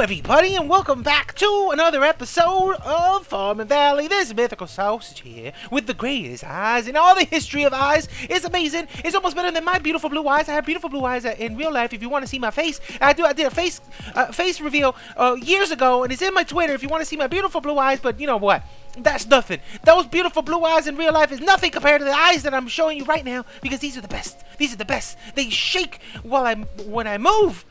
everybody, and welcome back to another episode of Farming Valley. This mythical sausage here with the greatest eyes in all the history of eyes. It's amazing. It's almost better than my beautiful blue eyes. I have beautiful blue eyes in real life. If you want to see my face, I do. I did a face uh, face reveal uh, years ago, and it's in my Twitter. If you want to see my beautiful blue eyes, but you know what? That's nothing. Those beautiful blue eyes in real life is nothing compared to the eyes that I'm showing you right now because these are the best. These are the best. They shake while I when I move.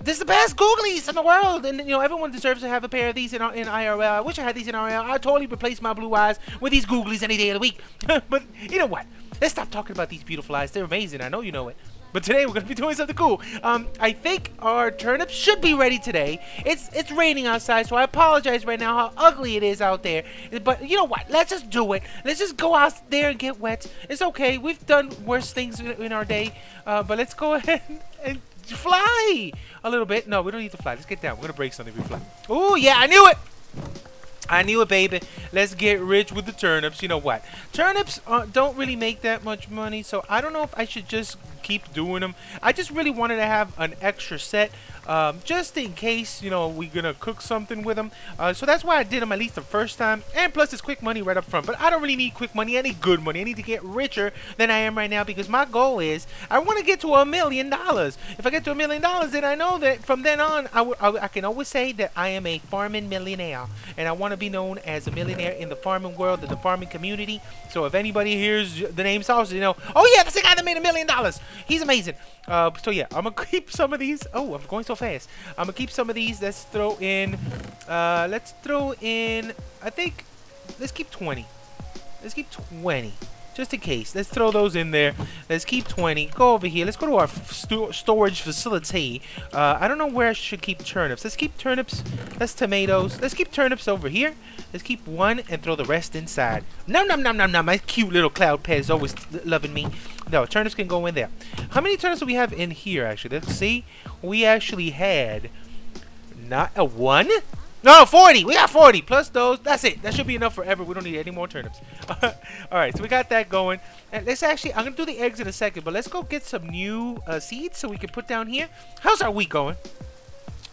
This is the best googlies in the world, and you know everyone deserves to have a pair of these in, in IRL. I wish I had these in IRL. I'd totally replace my blue eyes with these googlies any day of the week. but you know what? Let's stop talking about these beautiful eyes. They're amazing. I know you know it. But today we're gonna be doing something cool. Um, I think our turnips should be ready today. It's it's raining outside, so I apologize right now how ugly it is out there. But you know what? Let's just do it. Let's just go out there and get wet. It's okay. We've done worse things in, in our day. Uh, but let's go ahead and fly a little bit. No, we don't need to fly. Let's get down. We're gonna break something if we fly. Oh yeah, I knew it. I knew it, baby. Let's get rich with the turnips. You know what? Turnips uh, don't really make that much money, so I don't know if I should just keep doing them. I just really wanted to have an extra set um, just in case, you know, we're going to cook something with them. Uh, so that's why I did them at least the first time. And plus, it's quick money right up front. But I don't really need quick money. I need good money. I need to get richer than I am right now because my goal is I want to get to a million dollars. If I get to a million dollars, then I know that from then on, I, I can always say that I am a farming millionaire. And I want to be known as a millionaire in the farming world, in the farming community. So if anybody hears the name Sausage, you know, oh yeah, that's the guy that made a million dollars. He's amazing. Uh, so yeah, I'm gonna keep some of these. Oh, I'm going so fast. I'm gonna keep some of these. Let's throw in. Uh, let's throw in. I think. Let's keep 20. Let's keep 20 just in case. Let's throw those in there. Let's keep 20. Go over here. Let's go to our sto storage facility. Uh, I don't know where I should keep turnips. Let's keep turnips. Let's tomatoes. Let's keep turnips over here. Let's keep one and throw the rest inside. Nom nom nom nom nom. My cute little cloud pet is always loving me. No, turnips can go in there. How many turnips do we have in here, actually? Let's see. We actually had not a one? No, 40. We got 40 plus those. That's it. That should be enough forever. We don't need any more turnips. All right, so we got that going. And let's actually, I'm going to do the eggs in a second, but let's go get some new uh, seeds so we can put down here. How's our wheat going?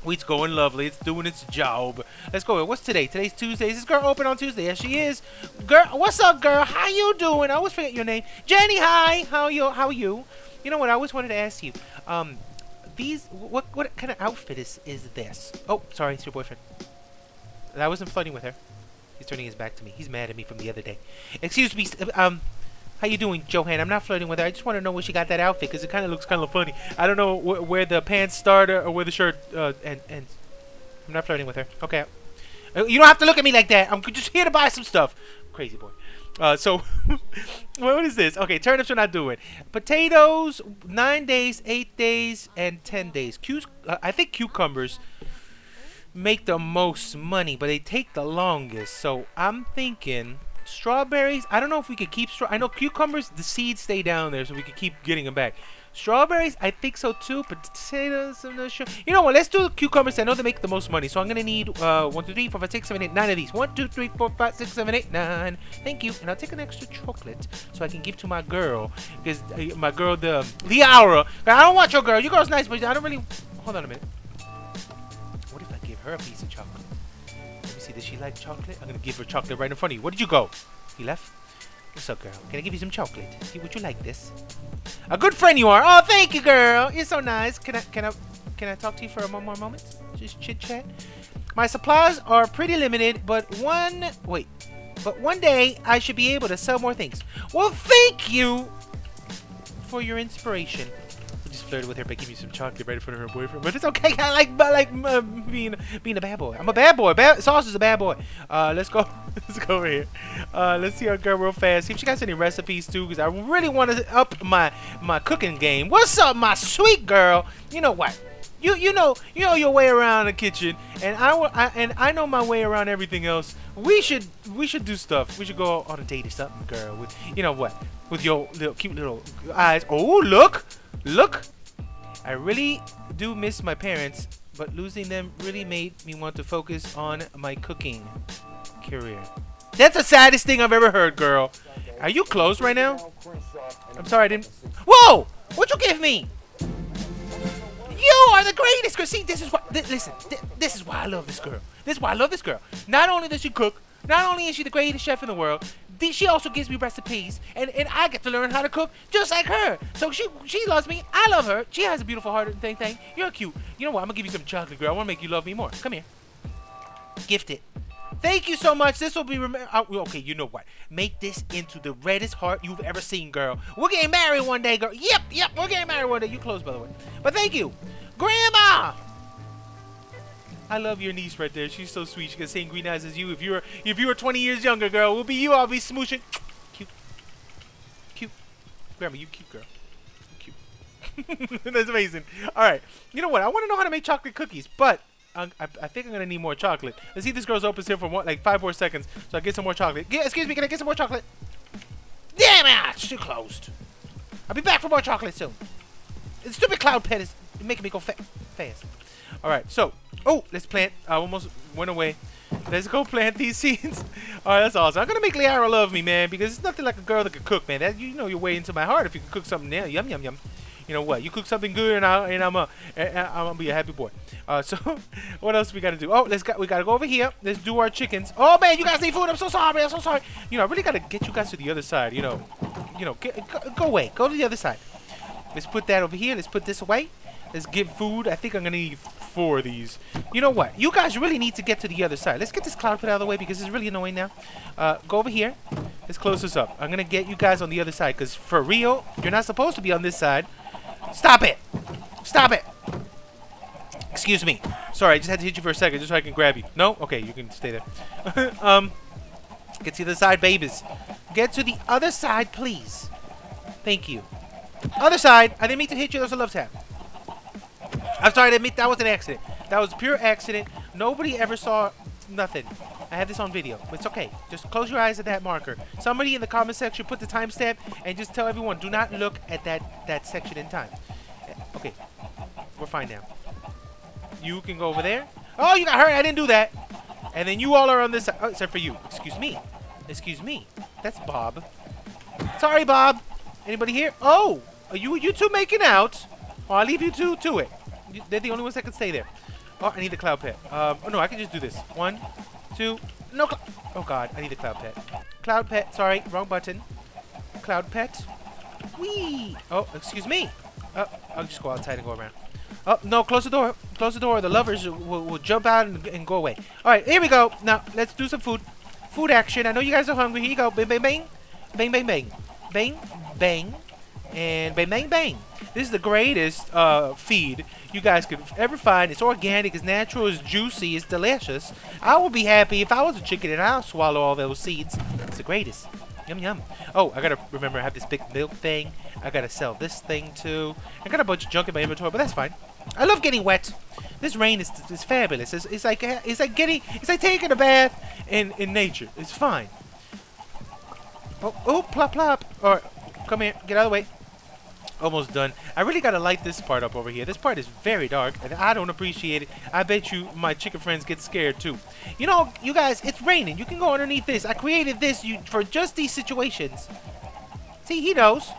Wheat's going lovely. It's doing its job. Let's go. What's today? Today's Tuesday. Is this girl open on Tuesday? Yes, she is. Girl, what's up, girl? How you doing? I always forget your name. Jenny, hi. How you? How are you? You know what? I always wanted to ask you. Um, these, what, what kind of outfit is, is this? Oh, sorry. It's your boyfriend. I wasn't flirting with her. He's turning his back to me. He's mad at me from the other day. Excuse me, um, how you doing, Johan? I'm not flirting with her. I just want to know where she got that outfit because it kind of looks kind of funny. I don't know wh where the pants start or where the shirt uh, ends. I'm not flirting with her. Okay. Uh, you don't have to look at me like that. I'm just here to buy some stuff. Crazy boy. Uh, so, what is this? Okay, turnips are not doing. Potatoes, 9 days, 8 days, and 10 days. Cus uh, I think cucumbers make the most money, but they take the longest. So I'm thinking strawberries. I don't know if we could keep straw. I know cucumbers, the seeds stay down there, so we could keep getting them back. Strawberries, I think so too. Potatoes, I'm not sure. You know what? Let's do the cucumbers. I know they make the most money, so I'm gonna need uh, one, two, three, four, five, six, seven, eight, nine of these. One, two, three, four, five, six, seven, eight, nine. Thank you. And I'll take an extra chocolate so I can give to my girl, because uh, my girl, the Liara. I don't want your girl. Your girl's nice, but I don't really. Hold on a minute her a piece of chocolate. Let me see, does she like chocolate? I'm gonna give her chocolate right in front of you. Where did you go? You left? What's up, girl? Can I give you some chocolate? See, would you like this? A good friend you are. Oh, thank you, girl. You're so nice. Can I, can I, can I talk to you for one more moment? Just chit chat. My supplies are pretty limited, but one, wait, but one day I should be able to sell more things. Well, thank you for your inspiration just flirted with her by giving me some chocolate right in front of her boyfriend. But it's okay. I like I like uh, being being a bad boy. I'm a bad boy. Bad, Sauce is a bad boy. Uh, let's go. let's go over here. Uh, let's see our girl real fast. See if she got any recipes too, because I really want to up my my cooking game. What's up, my sweet girl? You know what? You you know you know your way around the kitchen, and I, I and I know my way around everything else. We should we should do stuff. We should go on a date or something, girl. With you know what? With your little cute little eyes. Oh look, look. I really do miss my parents, but losing them really made me want to focus on my cooking career. That's the saddest thing I've ever heard, girl. Are you closed right now? I'm sorry, I didn't... Whoa! What'd you give me? You are the greatest girl. See, this is what. Th listen, th this is why I love this girl. This is why I love this girl. Not only does she cook, not only is she the greatest chef in the world, she also gives me recipes, and, and I get to learn how to cook just like her. So she she loves me. I love her. She has a beautiful heart and thing thing. You're cute. You know what? I'm gonna give you some chocolate, girl. I wanna make you love me more. Come here. Gift it. Thank you so much. This will be uh, okay. You know what? Make this into the reddest heart you've ever seen, girl. We're getting married one day, girl. Yep, yep. We're getting married one day. You close, by the way. But thank you, Grandma. I love your niece right there. She's so sweet. She got the same green eyes as you. If you were if you were 20 years younger, girl, we'll be you. I'll be smooching. Cute, cute. Grandma, you cute girl. Cute. That's amazing. All right. You know what? I want to know how to make chocolate cookies, but I, I, think I'm gonna need more chocolate. Let's see if this girl's open here for more, like five more seconds, so I get some more chocolate. Excuse me, can I get some more chocolate? Damn ah, it! She closed. I'll be back for more chocolate soon. The stupid cloud pet is making me go fa fast. All right, so oh, let's plant. I almost went away. Let's go plant these seeds. All right, that's awesome. I'm gonna make Liara love me, man, because it's nothing like a girl that can cook, man. That you know your way into my heart if you can cook something now. Yum yum yum you know what? You cook something good, and I and I'm a I'm gonna be a happy boy. Uh, so what else we gotta do? Oh, let's got we gotta go over here. Let's do our chickens. Oh man, you guys need food. I'm so sorry. I'm so sorry. You know, I really gotta get you guys to the other side. You know, you know, get, go, go away. Go to the other side. Let's put that over here. Let's put this away. Let's give food. I think I'm gonna need four of these. You know what? You guys really need to get to the other side. Let's get this cloud put out of the way because it's really annoying now. Uh, go over here. Let's close this up. I'm gonna get you guys on the other side because for real, you're not supposed to be on this side. Stop it! Stop it! Excuse me. Sorry, I just had to hit you for a second just so I can grab you. No? Okay, you can stay there. um, get to the other side, babies. Get to the other side, please. Thank you. Other side. I didn't mean to hit you. That was a love tap. I'm sorry to admit that was an accident. That was pure accident. Nobody ever saw nothing. I have this on video. It's okay. Just close your eyes at that marker. Somebody in the comment section put the timestamp and just tell everyone do not look at that, that section in time. Okay. We're fine now. You can go over there. Oh, you got hurt. I didn't do that. And then you all are on this side. Oh, except for you. Excuse me. Excuse me. That's Bob. Sorry, Bob. Anybody here? Oh, are you you two making out? Oh, I'll leave you two to it. They're the only ones that can stay there. Oh, I need the cloud pet. Um, oh no, I can just do this. One, two, no Oh god, I need the cloud pet. Cloud pet, sorry, wrong button. Cloud pet. Whee! Oh, excuse me. Oh, I'll just go outside and go around. Oh, no, close the door. Close the door. The lovers will, will jump out and, and, go away. Alright, here we go. Now, let's do some food. Food action. I know you guys are hungry. Here you go. Bang, bang, bang. Bang, bang, bang. Bang, bang. And bang, bang, bang. This is the greatest uh, feed you guys could ever find. It's organic, it's natural, it's juicy, it's delicious. I would be happy if I was a chicken and I'll swallow all those seeds. It's the greatest. Yum, yum. Oh, I gotta remember I have this big milk thing. I gotta sell this thing too. I got a bunch of junk in my inventory, but that's fine. I love getting wet. This rain is, is fabulous. It's, it's like it's like getting it's like taking a bath in in nature. It's fine. Oh, oh, plop, plop. All right, come here. Get out of the way almost done. I really gotta light this part up over here. This part is very dark, and I don't appreciate it. I bet you my chicken friends get scared too. You know, you guys, it's raining. You can go underneath this. I created this you, for just these situations. See, he knows.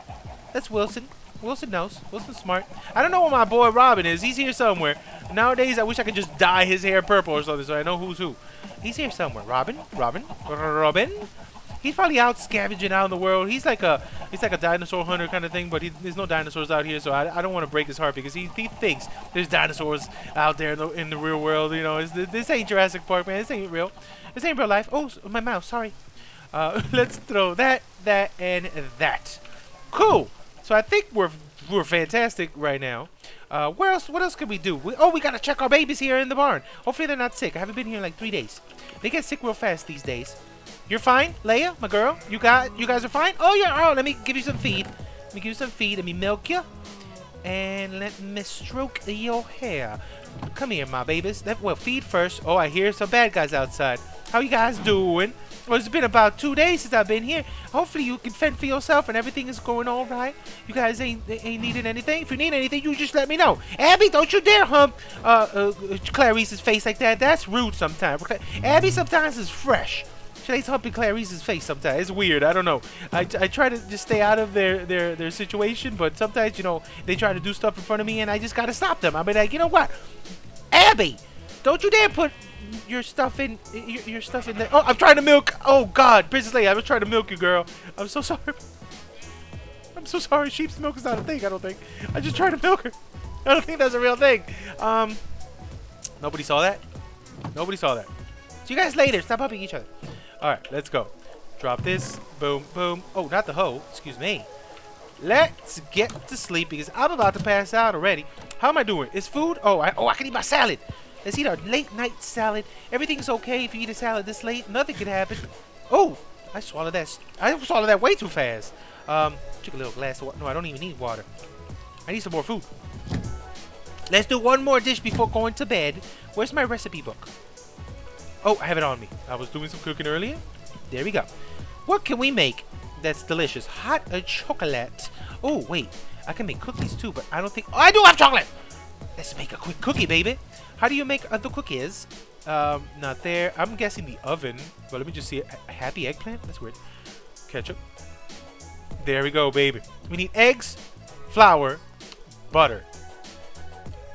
That's Wilson. Wilson knows. Wilson's smart. I don't know where my boy Robin is. He's here somewhere. Nowadays, I wish I could just dye his hair purple or something so I know who's who. He's here somewhere. Robin? Robin? Robin? He's probably out scavenging out in the world. He's like a he's like a dinosaur hunter kind of thing, but he, there's no dinosaurs out here, so I, I don't want to break his heart because he, he thinks there's dinosaurs out there in the, in the real world. You know, this ain't Jurassic Park, man. This ain't real. This ain't real life. Oh, my mouse. Sorry. Uh, let's throw that, that, and that. Cool. So I think we're we're fantastic right now. Uh, where else? What else could we do? We, oh, we gotta check our babies here in the barn. Hopefully they're not sick. I haven't been here in like three days. They get sick real fast these days. You're fine, Leia, my girl. You got, you guys are fine. Oh yeah. Oh, let me give you some feed. Let me give you some feed. Let me milk you, and let me stroke your hair. Come here, my babies. Let, well, feed first. Oh, I hear some bad guys outside. How you guys doing? Well, it's been about two days since I've been here. Hopefully you can fend for yourself and everything is going all right. You guys ain't ain't needing anything. If you need anything, you just let me know. Abby, don't you dare hump uh, uh, Clarice's face like that. That's rude sometimes. Abby sometimes is fresh. Likes humping Clarice's face sometimes. It's weird. I don't know. I, I try to just stay out of their, their, their situation, but sometimes, you know, they try to do stuff in front of me, and I just got to stop them. I'll be like, you know what? Abby, don't you dare put your stuff in your, your stuff in there. Oh, I'm trying to milk. Oh, God. Princess Leia, I was trying to milk you, girl. I'm so sorry. I'm so sorry. Sheep's milk is not a thing, I don't think. I just tried to milk her. I don't think that's a real thing. Um, Nobody saw that? Nobody saw that. See you guys later. Stop humping each other. Alright, let's go. Drop this. Boom, boom. Oh, not the hoe. Excuse me. Let's get to sleep because I'm about to pass out already. How am I doing? Is food? Oh, I, oh, I can eat my salad. Let's eat our late night salad. Everything's okay if you eat a salad this late. Nothing can happen. Oh, I swallowed that. I swallowed that way too fast. Um, took a little glass of water. No, I don't even need water. I need some more food. Let's do one more dish before going to bed. Where's my recipe book? Oh, I have it on me. I was doing some cooking earlier. There we go. What can we make that's delicious? Hot chocolate. Oh, wait. I can make cookies too, but I don't think... Oh, I do have chocolate! Let's make a quick cookie, baby. How do you make other cookies? Um, not there. I'm guessing the oven. But let me just see. A happy eggplant? That's weird. Ketchup. There we go, baby. We need eggs, flour, butter.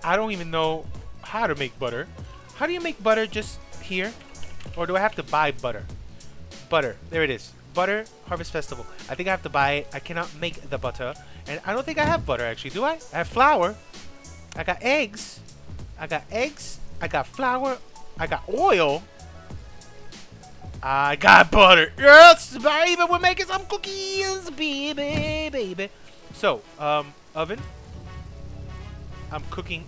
I don't even know how to make butter. How do you make butter just here? Or do I have to buy butter? Butter. There it is. Butter Harvest Festival. I think I have to buy it. I cannot make the butter. And I don't think I have butter actually. Do I? I have flour. I got eggs. I got eggs. I got flour. I got oil. I got butter. Yes, baby. We're making some cookies, baby, baby. So, um, oven. I'm cooking.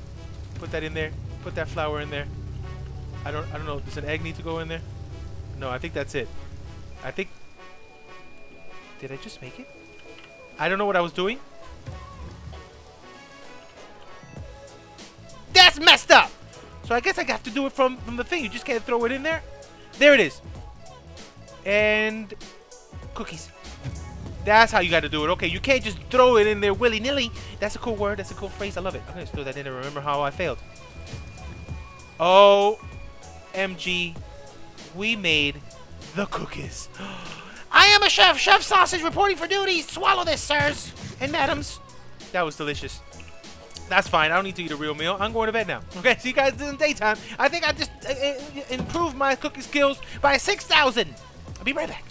Put that in there. Put that flour in there. I don't I don't know. Does an egg need to go in there? No, I think that's it. I think Did I just make it? I don't know what I was doing. That's messed up. So I guess I have to do it from from the thing. You just can't throw it in there. There it is. And cookies. That's how you got to do it. Okay, you can't just throw it in there willy-nilly. That's a cool word. That's a cool phrase. I love it. I'm going to throw that in and remember how I failed. Oh, OMG. We made the cookies. I am a chef. Chef Sausage reporting for duty. Swallow this, sirs and madams. That was delicious. That's fine. I don't need to eat a real meal. I'm going to bed now. Okay, see you guys in the daytime. I think I just uh, uh improved my cooking skills by 6,000. I'll be right back.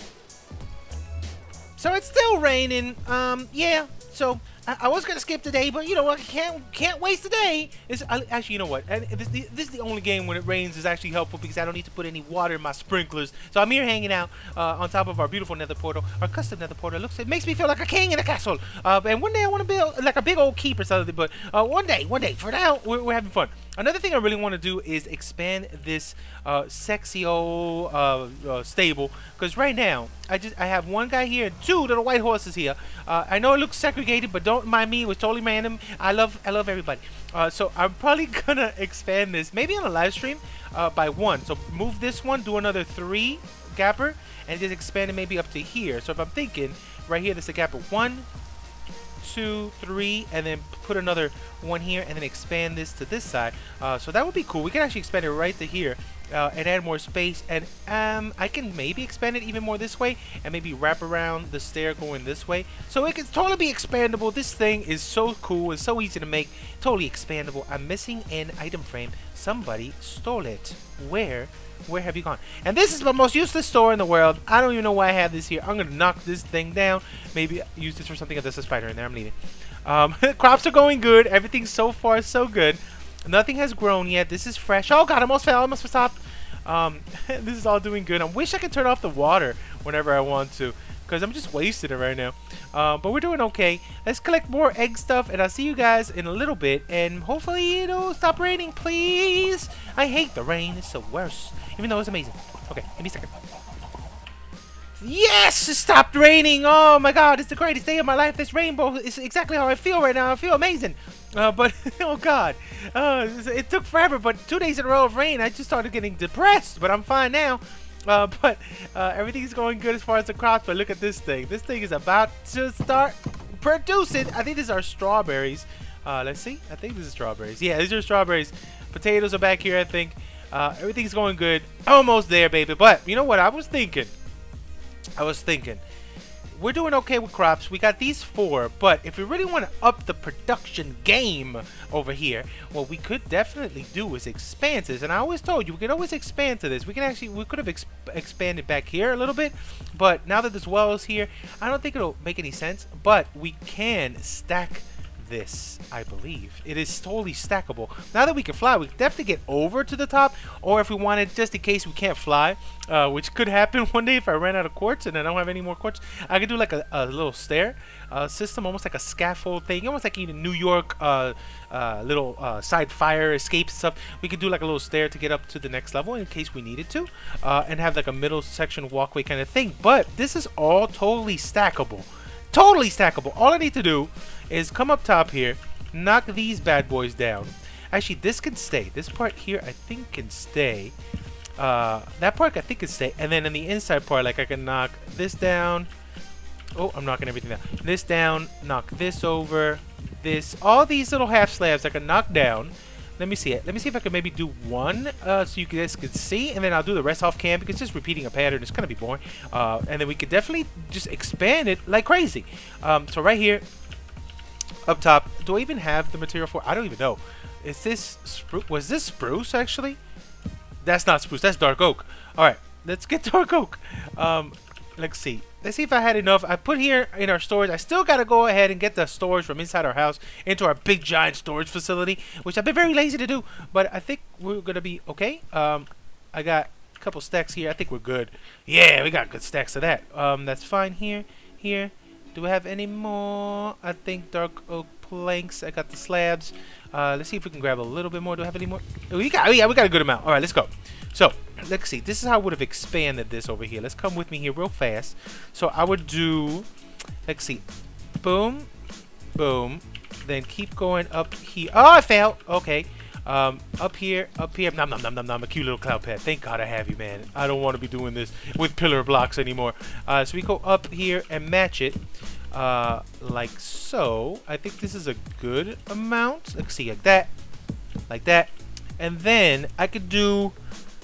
So it's still raining. Um, yeah. So I, I, was gonna skip today, but you know I can't can't waste a day. It's actually you know what? And this, this, is the only game when it rains is actually helpful because I don't need to put any water in my sprinklers. So I'm here hanging out uh, on top of our beautiful Nether portal, our custom Nether portal. It looks it makes me feel like a king in a castle. Uh, and one day I want to build like a big old keep or something. But uh, one day, one day. For now, we're, we're having fun. Another thing I really want to do is expand this uh, sexy old uh, uh, stable because right now I just I have one guy here and two little white horses here. Uh, I know it looks segregated, but don't mind me. It was totally random. I love I love everybody. Uh, so I'm probably gonna expand this maybe on a live stream uh, by one. So move this one, do another three gapper, and just expand it maybe up to here. So if I'm thinking right here, there's a gapper one, two, three, and then put another one here, and then expand this to this side. Uh, so that would be cool. We can actually expand it right to here. Uh, and add more space and um, I can maybe expand it even more this way and maybe wrap around the stair going this way so it can totally be expandable this thing is so cool it's so easy to make totally expandable I'm missing an item frame somebody stole it where where have you gone? And this is the most useless store in the world. I don't even know why I have this here. I'm going to knock this thing down. Maybe use this for something. There's a spider in there. I'm leaving. Um, crops are going good. Everything so far so good. Nothing has grown yet. This is fresh. Oh, God. I almost fell. I almost stopped. Um, this is all doing good. I wish I could turn off the water whenever I want to because I'm just wasting it right now. Uh, but we're doing okay. Let's collect more egg stuff, and I'll see you guys in a little bit. And hopefully it'll stop raining, please. I hate the rain. It's the worst, even though it's amazing. Okay, give me a second. Yes! It stopped raining! Oh my god, it's the greatest day of my life. This rainbow is exactly how I feel right now. I feel amazing. Uh, but, oh god. Uh, it took forever, but two days in a row of rain, I just started getting depressed. But I'm fine now. Uh, but uh, everything's going good as far as the crops. But look at this thing. This thing is about to start producing. I think these are strawberries. Uh, let's see. I think this is strawberries. Yeah, these are strawberries. Potatoes are back here, I think. Uh, everything's going good. Almost there, baby. But you know what I was thinking? I was thinking, we're doing okay with crops. We got these four, but if we really want to up the production game over here, what we could definitely do is expand this. And I always told you, we could always expand to this. We can actually, we could have exp expanded back here a little bit, but now that this well is here, I don't think it'll make any sense. But we can stack this, I believe. It is totally stackable. Now that we can fly, we can definitely get over to the top, or if we wanted, just in case we can't fly, uh, which could happen one day if I ran out of quartz and I don't have any more quartz, I could do like a, a little stair uh, system, almost like a scaffold thing, almost like in New York uh, uh, little uh, side fire escape stuff. We could do like a little stair to get up to the next level in case we needed to, uh, and have like a middle section walkway kind of thing. But this is all totally stackable. Totally stackable. All I need to do is come up top here, knock these bad boys down. Actually, this can stay. This part here, I think, can stay. Uh, that part, I think, can stay. And then in the inside part, like, I can knock this down. Oh, I'm knocking everything down. This down, knock this over, this. All these little half slabs I can knock down. Let me see it. Let me see if I can maybe do one uh, so you guys can see, and then I'll do the rest off cam because just repeating a pattern is going to be boring. Uh, and then we could definitely just expand it like crazy. Um, so right here, up top. Do I even have the material for? I don't even know. Is this spruce? Was this spruce actually? That's not spruce. That's dark oak. All right, let's get dark oak. Um, let's see. Let's see if I had enough. I put here in our storage. I still got to go ahead and get the storage from inside our house into our big giant storage facility, which I've been very lazy to do. But I think we're gonna be okay. Um, I got a couple stacks here. I think we're good. Yeah, we got good stacks of that. Um, that's fine here, here. Do we have any more? I think dark oak planks. I got the slabs. Uh, let's see if we can grab a little bit more. Do I have any more? Oh, we got, yeah, we got a good amount. All right, let's go. So, let's see. This is how I would have expanded this over here. Let's come with me here real fast. So, I would do, let's see. Boom, boom. Then keep going up here. Oh, I failed. Okay. Um, up here, up here, nom nom nom nom nom, a cute little cloud pet. Thank God I have you, man. I don't want to be doing this with pillar blocks anymore. Uh, so we go up here and match it, uh, like so. I think this is a good amount. Let's see, like that, like that. And then I could do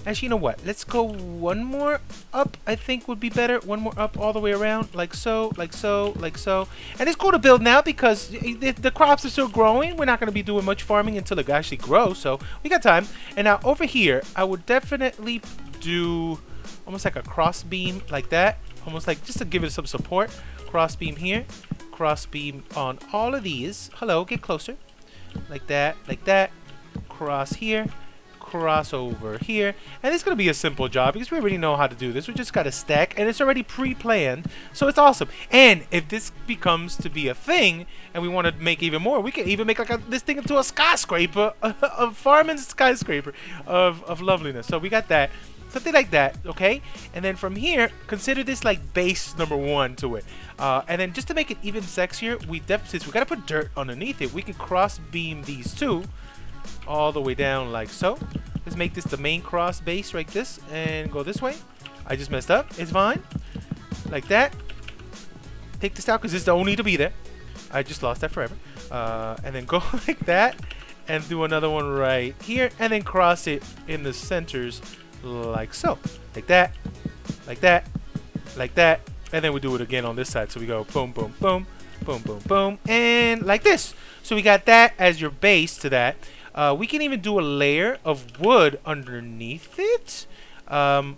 Actually, you know what? Let's go one more up, I think would be better. One more up all the way around, like so, like so, like so. And it's cool to build now because the, crops are still growing. We're not going to be doing much farming until it actually grows, so we got time. And now over here, I would definitely do almost like a cross beam like that. Almost like just to give it some support. Cross beam here, cross beam on all of these. Hello, get closer. Like that, like that. Cross here crossover here. And it's going to be a simple job because we already know how to do this. We just got to stack and it's already pre-planned. So it's awesome. And if this becomes to be a thing and we want to make even more, we can even make like a, this thing into a skyscraper, a farming skyscraper of, of loveliness. So we got that. Something like that, okay? And then from here, consider this like base number one to it. Uh, and then just to make it even sexier, we definitely, we gotta put dirt underneath it. We can cross beam these two all the way down like so. Let's make this the main cross base like this and go this way. I just messed up. It's fine. Like that. Take this out because this don't need to be there. I just lost that forever. Uh, and then go like that and do another one right here and then cross it in the centers like so. Like that, like that, like that. And then we do it again on this side. So we go boom, boom, boom, boom, boom, boom, and like this. So we got that as your base to that. Uh, we can even do a layer of wood underneath it. Because um,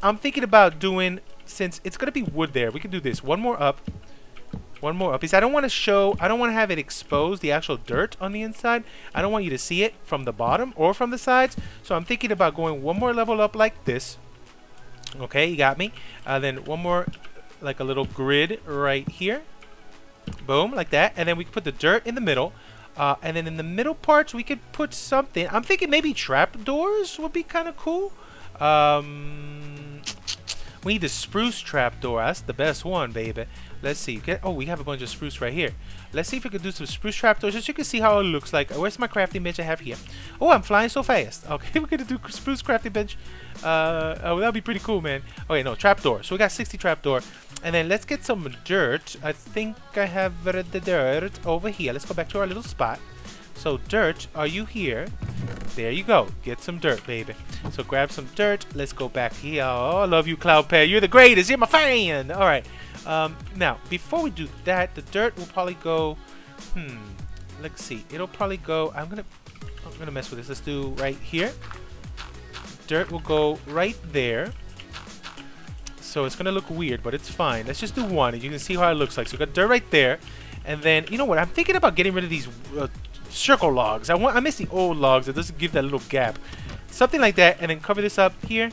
I'm thinking about doing, since it's going to be wood there, we can do this. One more up. One more up. Because I don't want to show, I don't want to have it exposed, the actual dirt on the inside. I don't want you to see it from the bottom or from the sides. So I'm thinking about going one more level up like this. Okay, you got me. Uh, then one more, like a little grid right here. Boom, like that. And then we can put the dirt in the middle. Uh, and then in the middle parts, we could put something. I'm thinking maybe trap doors would be kind of cool. Um, we need the spruce trap door. That's the best one, baby. Let's see. Get, oh, we have a bunch of spruce right here. Let's see if we can do some spruce trapdoors just so you can see how it looks like. Where's my crafting bench I have here? Oh, I'm flying so fast. Okay, we're going to do spruce crafting bench. Uh, oh, that'd be pretty cool, man. Okay, no, trapdoor. So we got 60 trapdoor. And then let's get some dirt. I think I have the dirt over here. Let's go back to our little spot. So dirt, are you here? There you go. Get some dirt, baby. So grab some dirt. Let's go back here. Oh, I love you, cloud pet. You're the greatest. You're my fan. All right. Um, now, before we do that, the dirt will probably go... Hmm. Let's see. It'll probably go... I'm going to... I'm going to mess with this. Let's do right here. Dirt will go right there. So it's going to look weird, but it's fine. Let's just do one. And you can see how it looks like. So we got dirt right there. And then, you know what? I'm thinking about getting rid of these uh, circle logs. I want. I miss the old logs. It doesn't give that little gap. Something like that. And then cover this up here.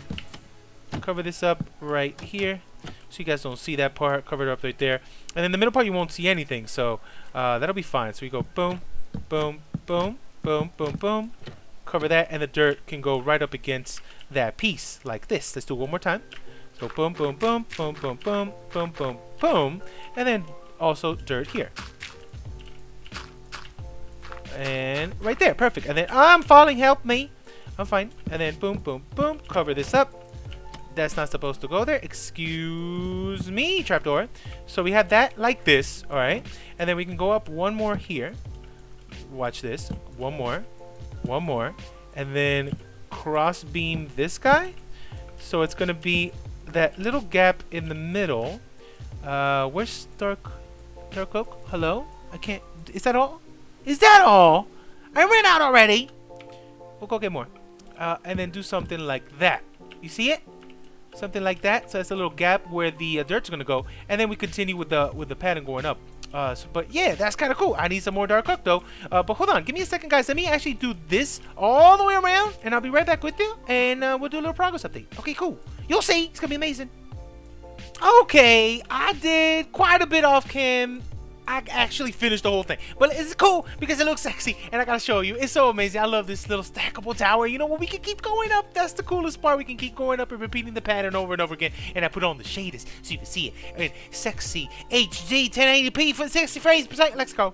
Cover this up right here. So you guys don't see that part. Cover it up right there. And then the middle part you won't see anything. So uh, that'll be fine. So we go boom, boom, boom, boom, boom, boom. Cover that. And the dirt can go right up against that piece like this. Let's do it one more time. So boom, boom, boom, boom, boom, boom, boom, boom, boom. And then also dirt here. And right there, perfect. And then I'm falling, help me. I'm fine. And then boom, boom, boom, cover this up. That's not supposed to go there. Excuse me, trapdoor. So we have that like this, all right? And then we can go up one more here. Watch this. One more. One more. And then cross beam this guy. So it's to be that little gap in the middle. Uh, where's Dark, Dark Oak? Hello? I can't. Is that all? Is that all? I ran out already. We'll go get more. Uh, and then do something like that. You see it? Something like that. So it's a little gap where the uh, dirt's gonna go, and then we continue with the with the pattern going up. Uh, so, but yeah, that's kind of cool. I need some more Dark Oak though. Uh, but hold on, give me a second, guys. Let me actually do this all the way around, and I'll be right back with you, and uh, we'll do a little progress update. Okay, cool. You'll see. It's gonna be amazing. Okay, I did quite a bit off cam I actually finished the whole thing. But it's cool because it looks sexy and I gotta show you. It's so amazing. I love this little stackable tower. You know what? We can keep going up. That's the coolest part. We can keep going up and repeating the pattern over and over again. And I put on the shaders so you can see it. And sexy HD 1080p for 60 frames per second. Let's go.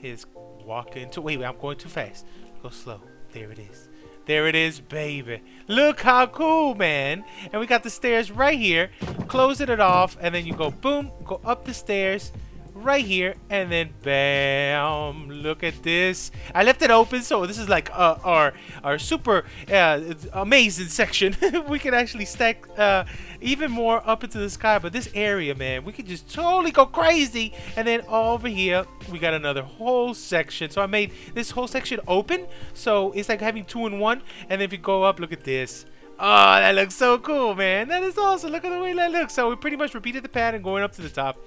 Here's walk into. Wait, wait, I'm going too fast. Go slow. There it is. There it is, baby. Look how cool, man. And we got the stairs right here. Closing it off, and then you go boom, go up the stairs, right here and then bam look at this I left it open so this is like uh, our our super uh, amazing section we can actually stack uh, even more up into the sky but this area man we could just totally go crazy and then over here we got another whole section so I made this whole section open so it's like having two in one and if you go up look at this Oh, that looks so cool, man. That is awesome. Look at the way that looks. So we pretty much repeated the pattern going up to the top.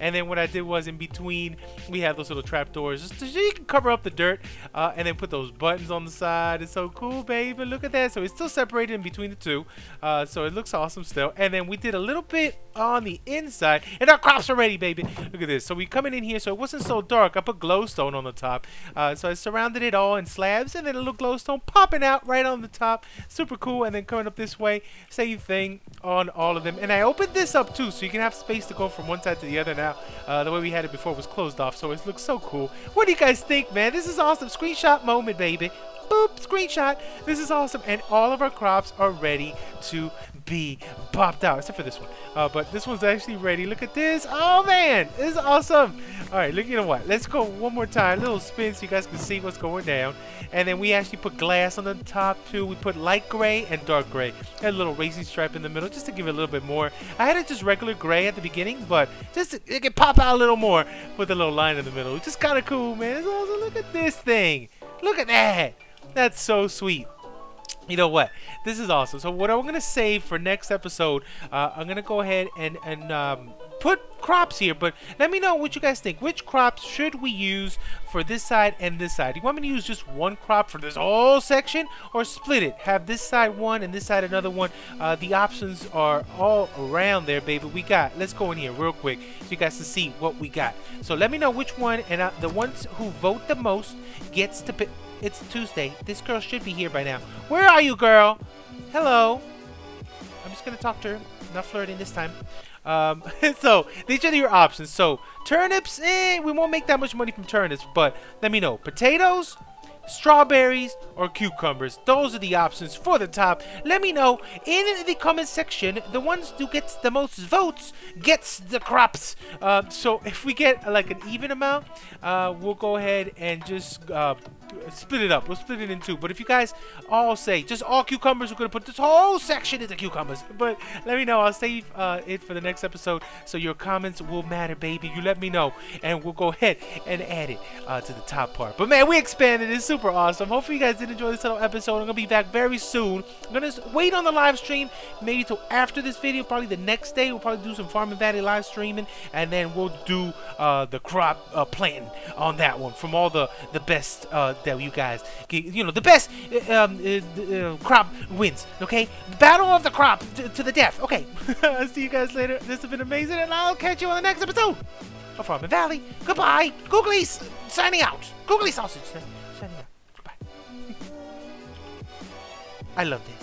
And then what I did was in between, we have those little trap doors just so you can cover up the dirt uh, and then put those buttons on the side. It's so cool, baby. Look at that. So it's still separated in between the two. Uh, so it looks awesome still. And then we did a little bit on the inside and our crops are ready, baby. Look at this. So we coming in here so it wasn't so dark. I put glowstone on the top. Uh, so I surrounded it all in slabs and then a little glowstone popping out right on the top. Super cool. And then coming up this way, same thing on all of them. And I opened this up too so you can have space to go from one side to the other now. Uh, the way we had it before was closed off, so it looks so cool. What do you guys think, man? This is awesome. Screenshot moment, baby. Boop, screenshot. This is awesome. And all of our crops are ready to be popped out, except for this one. Uh, but this one's actually ready. Look at this. Oh, man. This is awesome. All right, look, you know what? Let's go one more time. Little spin so you guys can see what's going down. And then we actually put glass on the top, too. We put light gray and dark gray. And a little racing stripe in the middle just to give it a little bit more. I had it just regular gray at the beginning, but just to, it can pop out a little more with a little line in the middle. It's just kind of cool, man. It's awesome. Look at this thing. Look at that. That's so sweet you know what? This is awesome. So what i'm gonna save for next episode uh, i'm gonna go ahead and and um, put crops here but let me know what you guys think. Which crops should we use for this side and this side? Do you want me to use just one crop for this whole section or split it? Have this side one and this side another one. Uh, the options are all around there baby. We got let's go in here real quick so you guys can see what we got. So let me know which one and uh, the ones who vote the most gets to pick it's Tuesday. This girl should be here by now. Where are you, girl? Hello. I'm just to talk to her. Not flirting this time. Um, so, these are your options. So, turnips, eh, we won't make that much money from turnips, but let me know. Potatoes, strawberries or cucumbers. Those are the options for the top. Let me know in the comment section. The ones who gets the most votes gets the crops. Uh, so if we get like an even amount, uh, we'll go ahead and just uh, split it up. We'll split it in two. But if you guys all say just all cucumbers, we're gonna put this whole section into cucumbers. But let me know. I'll save uh, it for the next episode, so your comments will matter, baby. You let me know, and we'll go ahead and add it uh, to the top part. But man, we expanded. It's super awesome. Hopefully you guys did enjoy this little episode. I'm gonna be back very soon. I'm gonna wait on the live stream, maybe till after this video, probably the next day. We'll probably do some Farming Valley live streaming, and then we'll do uh, the crop uh, planting on that one from all the the best uh, that you guys, you know, the best uh, um, uh, crop wins. Okay, battle of the crop to the death. Okay, I'll see you guys later. This has been amazing, and I'll catch you on the next episode of Farming Valley. Goodbye, Googlies. Signing out. Googly sausage. Signing out. Goodbye. I love this.